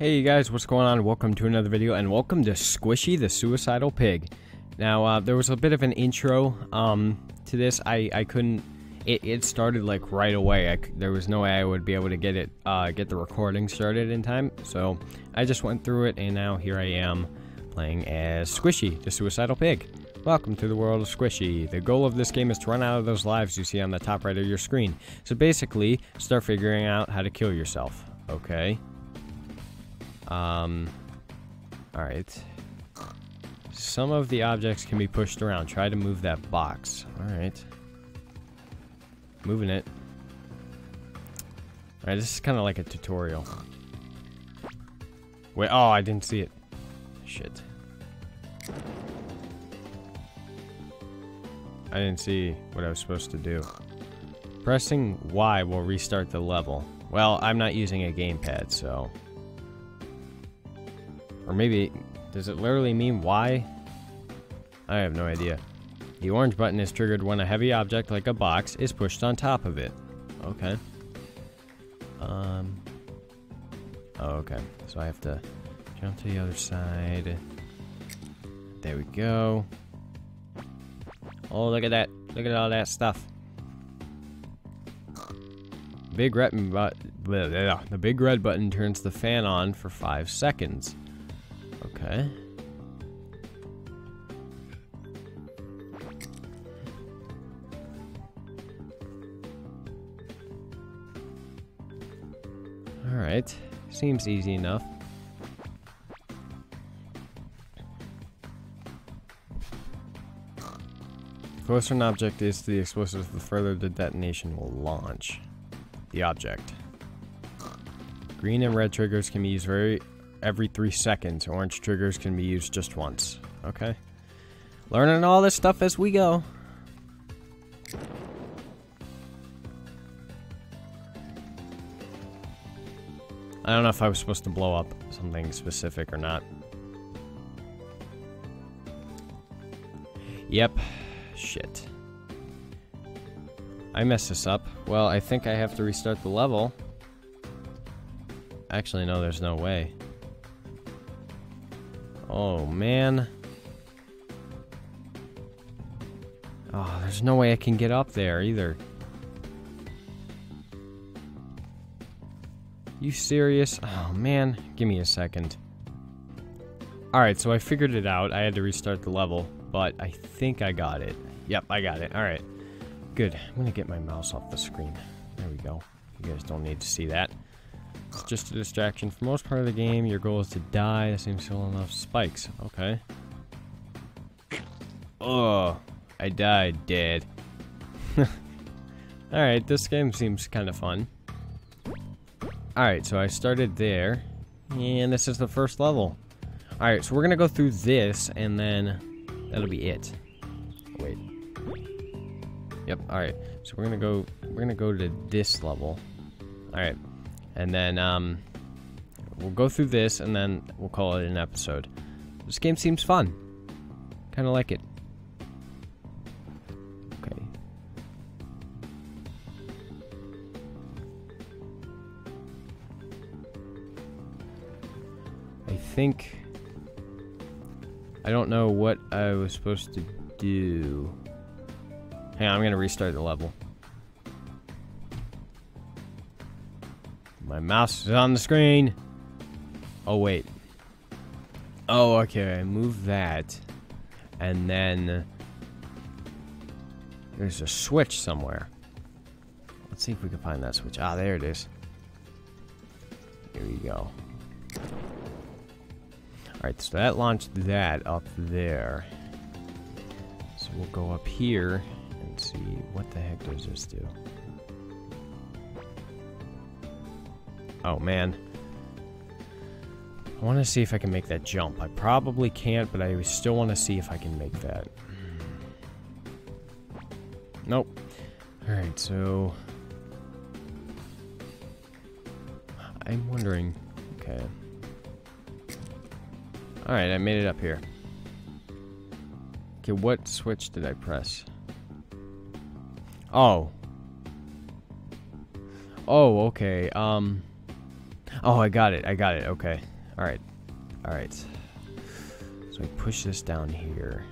Hey you guys, what's going on? Welcome to another video and welcome to Squishy the Suicidal Pig. Now, uh, there was a bit of an intro um, to this. I, I couldn't, it, it started like right away. I, there was no way I would be able to get it, uh, get the recording started in time. So I just went through it and now here I am playing as Squishy the Suicidal Pig. Welcome to the world of Squishy. The goal of this game is to run out of those lives you see on the top right of your screen. So basically, start figuring out how to kill yourself. Okay. Um, alright. Some of the objects can be pushed around. Try to move that box. Alright. Moving it. Alright, this is kind of like a tutorial. Wait, oh, I didn't see it. Shit. I didn't see what I was supposed to do. Pressing Y will restart the level. Well, I'm not using a gamepad, so... Or maybe, does it literally mean Y? I have no idea. The orange button is triggered when a heavy object like a box is pushed on top of it. Okay. Um. Oh, okay. So I have to jump to the other side. There we go. Oh, look at that. Look at all that stuff. Big red but the big red button turns the fan on for five seconds. Okay. Alright. Seems easy enough. The closer an object is to the explosive, the further the detonation will launch. The object. Green and red triggers can be used very every three seconds. Orange triggers can be used just once. Okay. Learning all this stuff as we go. I don't know if I was supposed to blow up something specific or not. Yep. Shit. I messed this up. Well, I think I have to restart the level. Actually, no, there's no way. Oh, man. Oh, there's no way I can get up there either. You serious? Oh, man. Give me a second. Alright, so I figured it out. I had to restart the level, but I think I got it. Yep, I got it. Alright. Good. I'm gonna get my mouse off the screen. There we go. You guys don't need to see that. It's just a distraction. For most part of the game, your goal is to die. That seems full enough spikes. Okay. Oh, I died dead. Alright, this game seems kind of fun. Alright, so I started there. And this is the first level. Alright, so we're gonna go through this, and then that'll be it. Wait. Yep, alright. So we're gonna go we're gonna go to this level. Alright. And then um, we'll go through this and then we'll call it an episode. This game seems fun. Kind of like it. Okay. I think... I don't know what I was supposed to do. Hang on, I'm going to restart the level. My mouse is on the screen. Oh, wait. Oh, okay. I move that. And then... There's a switch somewhere. Let's see if we can find that switch. Ah, there it is. Here we go. Alright, so that launched that up there. So we'll go up here and see what the heck does this do. Oh, man. I want to see if I can make that jump. I probably can't, but I still want to see if I can make that. Nope. Alright, so... I'm wondering... Okay. Alright, I made it up here. Okay, what switch did I press? Oh. Oh, okay. Um... Oh, I got it. I got it. Okay. All right. All right. So I push this down here.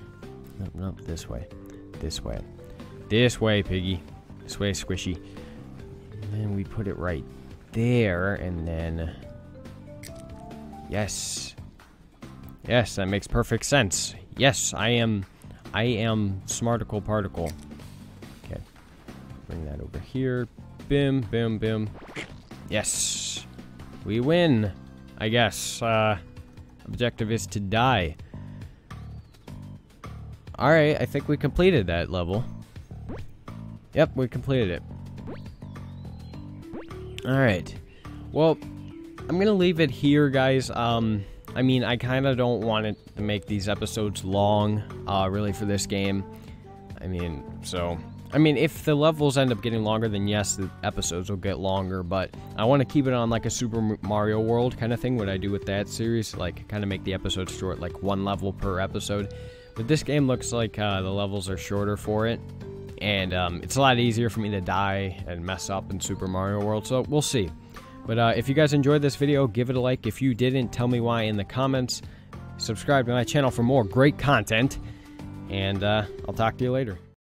Nope, nope. This way. This way. This way, piggy. This way, squishy. And then we put it right there, and then... Yes. Yes, that makes perfect sense. Yes, I am... I am Smarticle Particle. Okay. Bring that over here. Bim, bim, bim. Yes. We win. I guess. Uh, objective is to die. Alright, I think we completed that level. Yep, we completed it. Alright. Well, I'm to leave it here, guys. Um, I mean, I kind of don't want to make these episodes long, uh, really, for this game. I mean, so... I mean, if the levels end up getting longer, then yes, the episodes will get longer, but I want to keep it on like a Super Mario World kind of thing, what I do with that series, like kind of make the episodes short, like one level per episode. But this game looks like uh, the levels are shorter for it, and um, it's a lot easier for me to die and mess up in Super Mario World, so we'll see. But uh, if you guys enjoyed this video, give it a like. If you didn't, tell me why in the comments. Subscribe to my channel for more great content, and uh, I'll talk to you later.